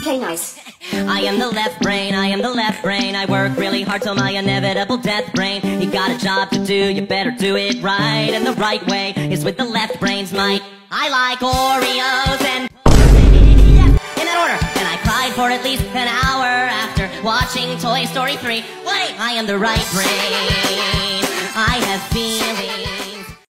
Okay, nice. I am the left brain, I am the left brain. I work really hard till my inevitable death brain. You got a job to do, you better do it right. And the right way is with the left brain's might. I like Oreos and in that order. And I cried for at least an hour after watching Toy Story 3. Wait, I am the right brain.